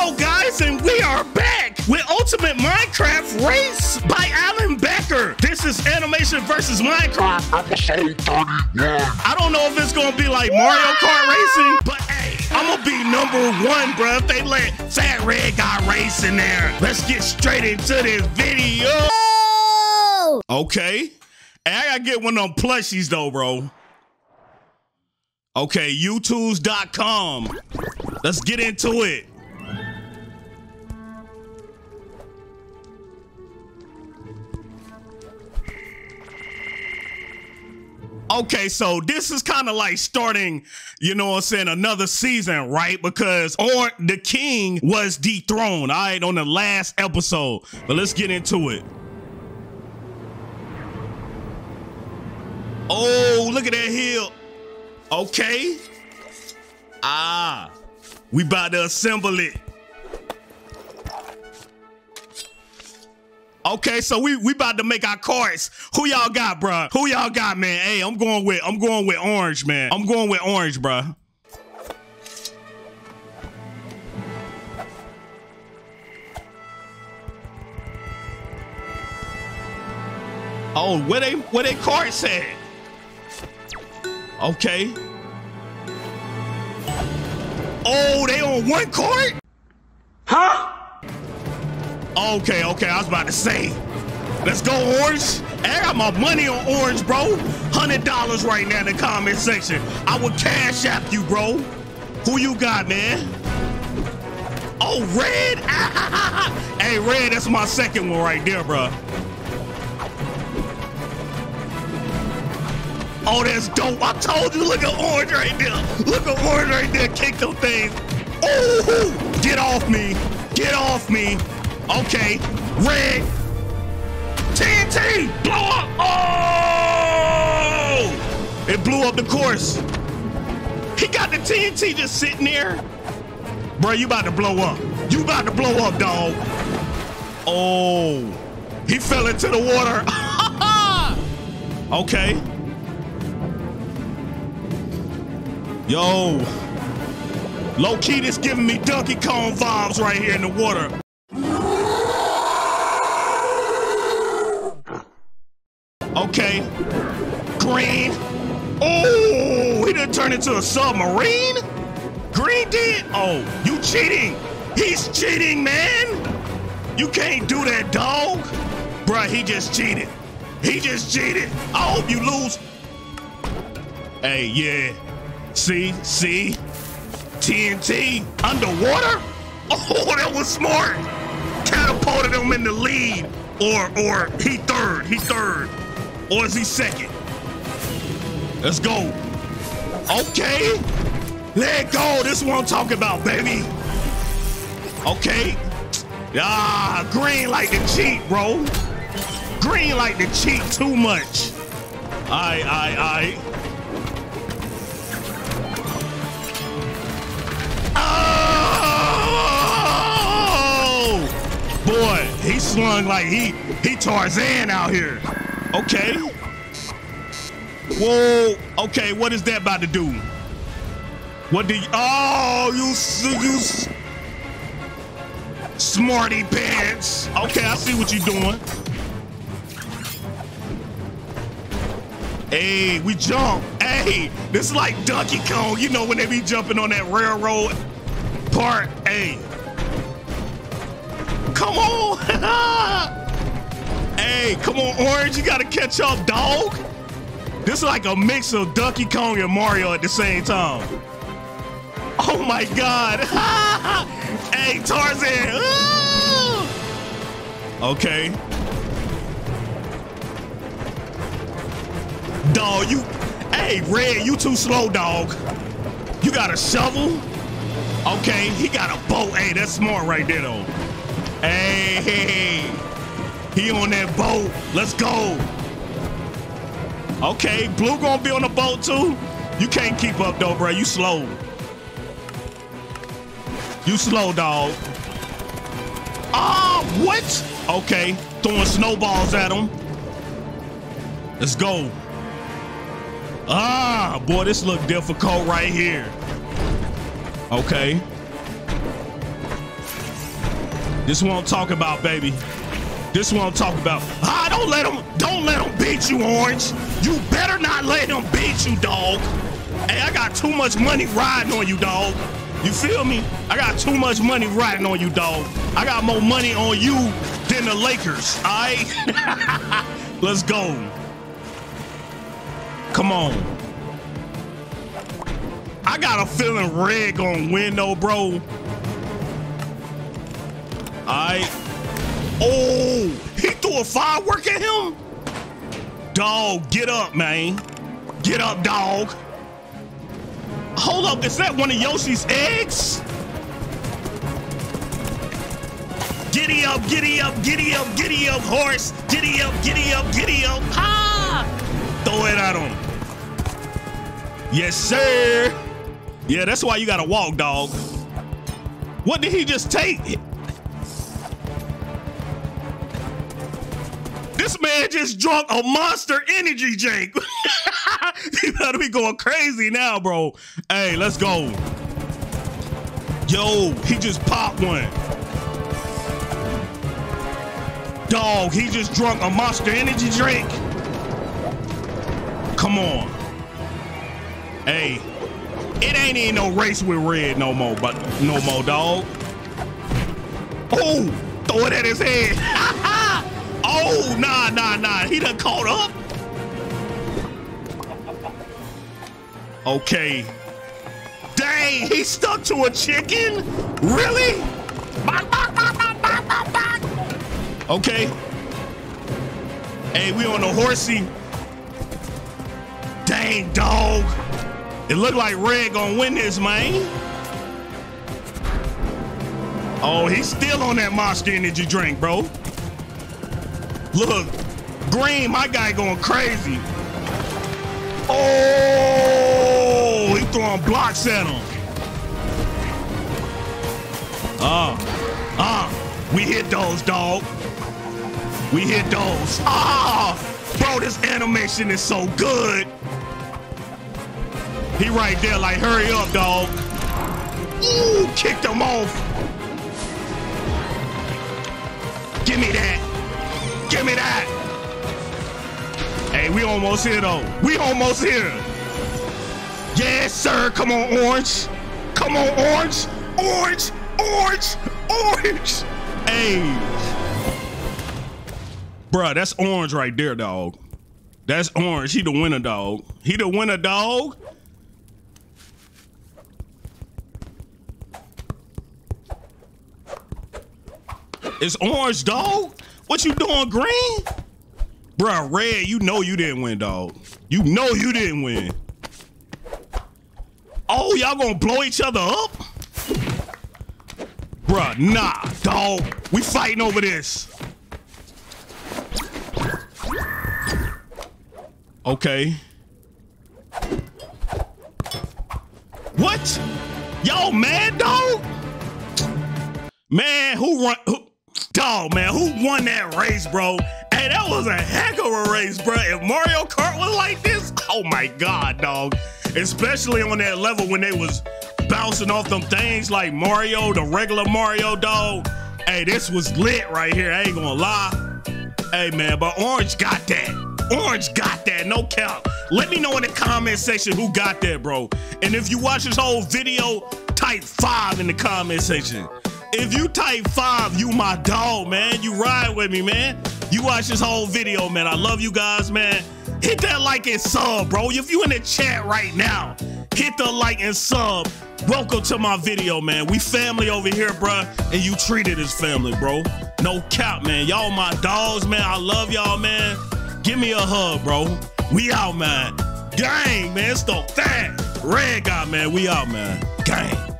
Hello, guys, and we are back with Ultimate Minecart Race by Alan Becker. This is animation versus Minecraft. Episode 31. I don't know if it's gonna be like Mario Kart racing, but hey, I'm gonna be number one, bro. If they let Fat Red Guy race in there, let's get straight into this video. Okay. Hey, I gotta get one of them plushies though, bro. Okay, YouTubes.com. Let's get into it. Okay, so this is kind of like starting, you know what I'm saying, another season, right? Because or the king was dethroned, all right, on the last episode. But let's get into it. Oh, look at that hill. Okay. Ah, we about to assemble it. Okay, so we we about to make our cards. Who y'all got, bruh? Who y'all got, man? Hey, I'm going with I'm going with orange, man. I'm going with orange, bruh. Oh, where they where they cards at? Okay. Oh, they on one court? Okay, okay, I was about to say. Let's go, Orange. I got my money on Orange, bro. $100 right now in the comment section. I would cash app you, bro. Who you got, man? Oh, Red? hey, Red, that's my second one right there, bro. Oh, that's dope. I told you, look at Orange right there. Look at Orange right there. Kick them things. Oh, get off me. Get off me. Okay, red. TNT, blow up. Oh! It blew up the course. He got the TNT just sitting there. Bro, you about to blow up. You about to blow up, dog. Oh, he fell into the water. okay. Yo, low key, this giving me Donkey Kong vibes right here in the water. Turn into a submarine. Green did. Oh, you cheating? He's cheating, man. You can't do that, dog. Bruh, he just cheated. He just cheated. I hope you lose. Hey, yeah. See, see, TNT underwater. Oh, that was smart. Catapulted him in the lead, or or he third, he third, or is he second? Let's go. Okay, let go. This is what I'm talking about, baby. Okay. Ah, green like the cheat, bro. Green like the cheat too much. I, I, I. Oh! Boy, he slung like he he Tarzan out here. Okay. Whoa. Okay, what is that about to do? What do you? Oh, you you smarty pants. Okay, I see what you're doing. Hey, we jump. Hey, this is like Donkey Kong. You know when they be jumping on that railroad part. Hey, come on. hey, come on, Orange. You gotta catch up, dog. This is like a mix of Donkey Kong and Mario at the same time. Oh my God. hey, Tarzan. Okay. Dog, you, hey, Red, you too slow, dog. You got a shovel? Okay, he got a boat. Hey, that's smart right there, though. Hey, hey, he on that boat. Let's go. Okay, Blue gonna be on the boat too. You can't keep up though, bro. You slow. You slow, dog. Ah, what? Okay, throwing snowballs at him. Let's go. Ah, boy, this look difficult right here. Okay. This won't talk about, baby. This one I'm talking about. Ah, don't let him, don't let him beat you, Orange. You better not let him beat you, dog. Hey, I got too much money riding on you, dog. You feel me? I got too much money riding on you, dog. I got more money on you than the Lakers, all right? Let's go. Come on. I got a feeling Red gonna win though, bro. All right. Oh, he threw a firework at him? Dog, get up, man. Get up, dog. Hold up, is that one of Yoshi's eggs? Giddy up, giddy up, giddy up, giddy up, horse. Giddy up, giddy up, giddy up. Ha! Throw it at him. Yes, sir. Yeah, that's why you gotta walk, dog. What did he just take? This man just drunk a monster energy drink. he better be going crazy now, bro. Hey, let's go. Yo, he just popped one. Dog, he just drunk a monster energy drink. Come on. Hey, it ain't even no race with red no more, but no more, dog. Oh, throw it at his head. Oh, nah, nah, nah. He done caught up. Okay. Dang, he stuck to a chicken? Really? Okay. Hey, we on the horsey. Dang, dog. It look like Red gonna win this, man. Oh, he's still on that Monster Energy drink, bro. Look, Green, my guy going crazy. Oh, he throwing blocks at him. Uh, uh, we hit those, dog. We hit those. Ah, bro, this animation is so good. He right there, like, hurry up, dog. Ooh, kicked him off. Give me that. Give me that. Hey, we almost here though. We almost here. Yes, sir. Come on, Orange. Come on, Orange. Orange. Orange. Orange. Hey. Bruh, that's Orange right there, dog. That's Orange. He the winner, dog. He the winner, dog. It's Orange, dog. What you doing, green? Bruh, red, you know you didn't win, dog. You know you didn't win. Oh, y'all gonna blow each other up? Bruh, nah, dog. We fighting over this. Okay. What? Y'all mad, dog? Man, who run? Who, Dog, man, who won that race, bro? Hey, that was a heck of a race, bro. If Mario Kart was like this, oh my God, dog. Especially on that level when they was bouncing off them things like Mario, the regular Mario, dog. Hey, this was lit right here. I ain't gonna lie. Hey, man, but Orange got that. Orange got that, no count. Let me know in the comment section who got that, bro. And if you watch this whole video, type five in the comment section. If you type five, you my dog, man. You ride with me, man. You watch this whole video, man. I love you guys, man. Hit that like and sub, bro. If you in the chat right now, hit the like and sub. Welcome to my video, man. We family over here, bro, and you treated as family, bro. No cap, man. Y'all my dogs, man. I love y'all, man. Give me a hug, bro. We out, man. Gang, man. It's the thing. Red guy, man. We out, man. Gang.